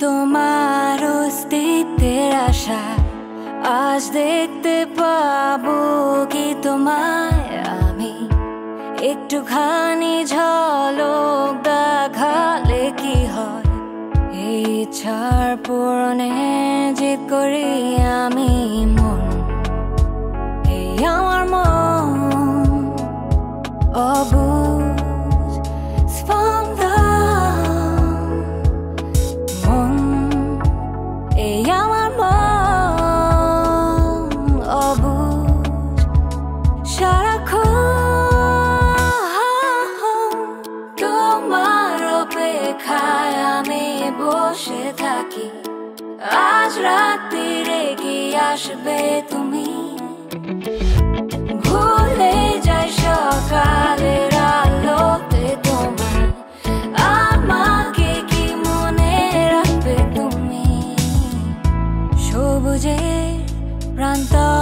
তোমার অস্তিত্বের আশা আজ দেখতে পাবো কি তোমায়। আমি একটুখানি ঝলক দেখালে কি হয়? এই ছাড় পূরণে জিত করি আমি মন। এই আমার মন অবুঝ অপেক্ষায় আমি বসে থাকি। আজ রাত্রিরে কি আসবে তুমি। ভুলে যাই সকালের আলোতে তোমার আমাকে কি মনে রাখবে তুমি? সবুজের প্রান্তরে